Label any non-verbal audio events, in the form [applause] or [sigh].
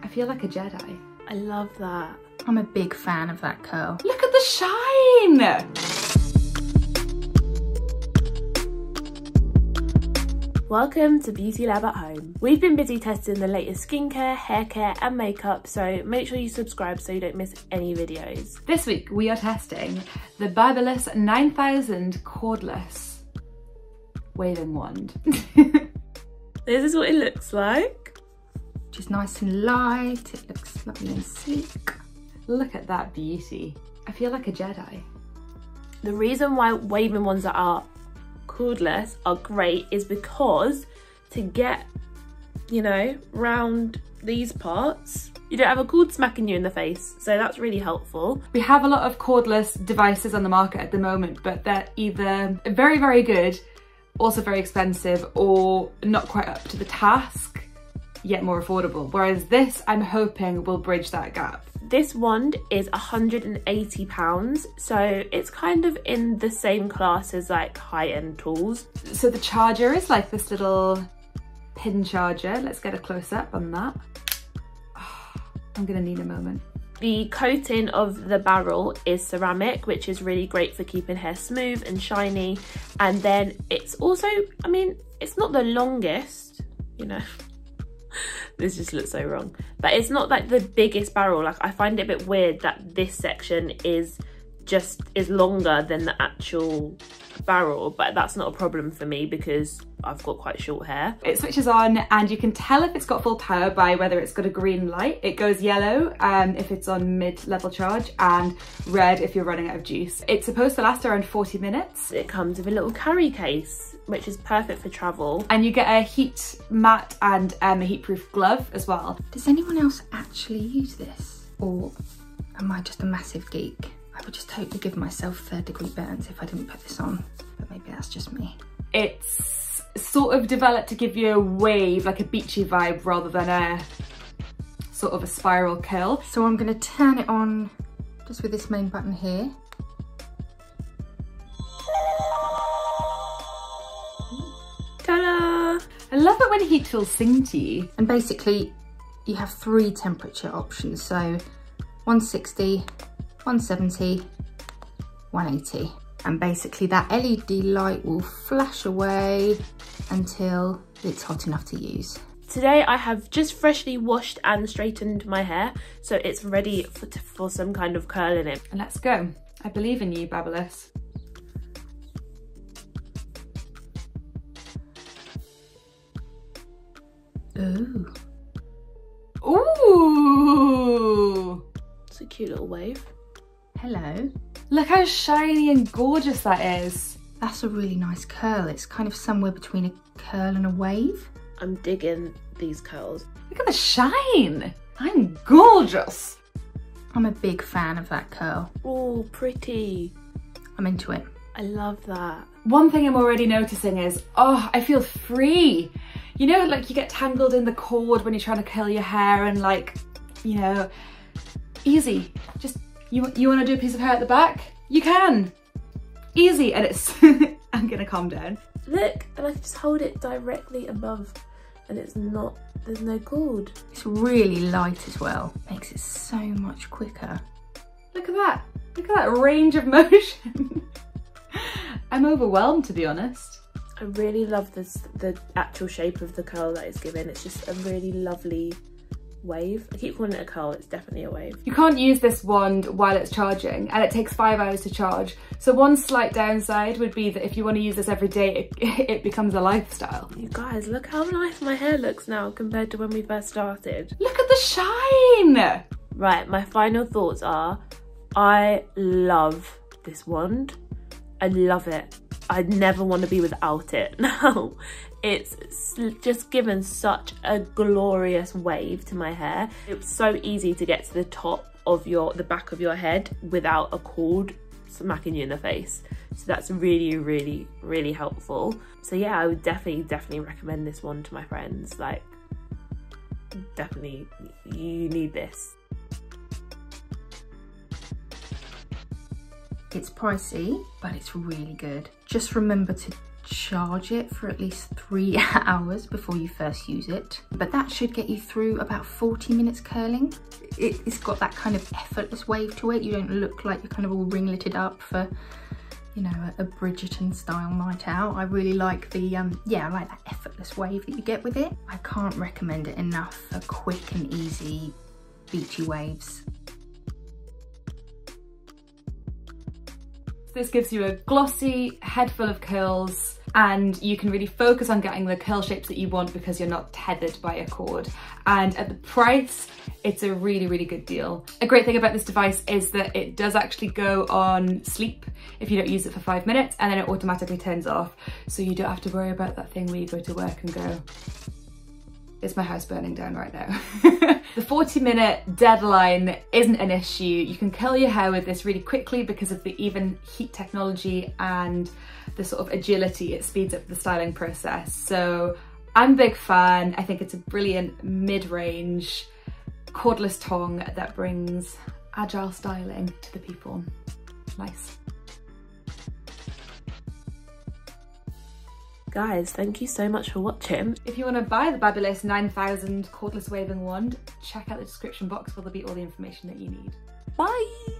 I feel like a Jedi. I love that. I'm a big fan of that curl. Look at the shine! Welcome to Beauty Lab at Home. We've been busy testing the latest skincare, hair care and makeup, so make sure you subscribe so you don't miss any videos. This week we are testing the Babyliss 9000 cordless waving wand. [laughs] This is what it looks like. Just nice and light. It looks lovely and sleek. Look at that beauty. I feel like a Jedi. The reason why waving ones that are cordless are great is because to get, you know, round these parts, you don't have a cord smacking you in the face. So that's really helpful. We have a lot of cordless devices on the market at the moment, but they're either very, very good, also very expensive, or not quite up to the task, yet more affordable. Whereas this, I'm hoping, will bridge that gap. This wand is £180, so it's kind of in the same class as like high-end tools. So the charger is like this little pin charger. Let's get a close up on that. Oh, [sighs] I'm gonna need a moment. The coating of the barrel is ceramic, which is really great for keeping hair smooth and shiny. And then it's also, I mean, it's not the longest, you know, this just looks so wrong. But it's not like the biggest barrel. Like I find it a bit weird that this section is just is longer than the actual barrel but that's not a problem for me because I've got quite short hair. It switches on and you can tell if it's got full power by whether it's got a green light. It goes yellow um, if it's on mid-level charge and red if you're running out of juice. It's supposed to last around 40 minutes. It comes with a little carry case which is perfect for travel. And you get a heat mat and um, a heat-proof glove as well. Does anyone else actually use this? Or am I just a massive geek? I would just totally give myself third degree burns if I didn't put this on, but maybe that's just me. It's sort of developed to give you a wave, like a beachy vibe rather than a sort of a spiral curl. So I'm gonna turn it on just with this main button here. Ta-da! I love it when heat tools sing to you. And basically you have three temperature options. So 160, 170, 180. And basically that LED light will flash away until it's hot enough to use. Today I have just freshly washed and straightened my hair, so it's ready for, for some kind of curl in it. And let's go. I believe in you, Babyliss. Ooh. Ooh! It's a cute little wave. Hello. Look how shiny and gorgeous that is. That's a really nice curl. It's kind of somewhere between a curl and a wave. I'm digging these curls. Look at the shine. I'm gorgeous. I'm a big fan of that curl. Oh, pretty. I'm into it. I love that. One thing I'm already noticing is, oh, I feel free. You know, like you get tangled in the cord when you're trying to curl your hair and like, you know, easy. Just, you, you want to do a piece of hair at the back? You can. Easy. And it's, [laughs] I'm going to calm down. Look, and I can just hold it directly above and it's not, there's no cord. It's really light as well. Makes it so much quicker. Look at that. Look at that range of [laughs] motion. I'm overwhelmed to be honest. I really love this, the actual shape of the curl that it's given. It's just a really lovely wave. I keep calling it a curl, it's definitely a wave. You can't use this wand while it's charging and it takes five hours to charge. So one slight downside would be that if you want to use this every day, it, [laughs] it becomes a lifestyle. You guys, look how nice my hair looks now compared to when we first started. Look at the shine! Right, my final thoughts are, I love this wand. I love it. I'd never want to be without it. [laughs] Now, it's just given such a glorious wave to my hair. It's so easy to get to the top of your, the back of your head without a cord smacking you in the face. So that's really, really, really helpful. So yeah, I would definitely, definitely recommend this one to my friends. Like, definitely, you need this. It's pricey, but it's really good. Just remember to charge it for at least three [laughs] hours before you first use it. But that should get you through about 40 minutes curling. It, has got that kind of effortless wave to it. You don't look like you're kind of all ringlets up for you know, a, a Bridgerton style night out. I really like the, um, yeah, I like that effortless wave that you get with it. I can't recommend it enough for quick and easy beachy waves. This gives you a glossy head full of curls and you can really focus on getting the curl shapes that you want because you're not tethered by a cord. And at the price, it's a really, really good deal. A great thing about this device is that it does actually go on sleep if you don't use it for five minutes and then it automatically turns off. So you don't have to worry about that thing where you go to work and go, is my house burning down right now? [laughs] the 40 minute deadline isn't an issue. You can curl your hair with this really quickly because of the even heat technology and the sort of agility it speeds up the styling process. So I'm a big fan. I think it's a brilliant mid-range cordless tong that brings agile styling to the people. Nice. Guys, thank you so much for watching. If you want to buy the Babyliss 9000 cordless waving wand, check out the description box where there'll be all the information that you need. Bye!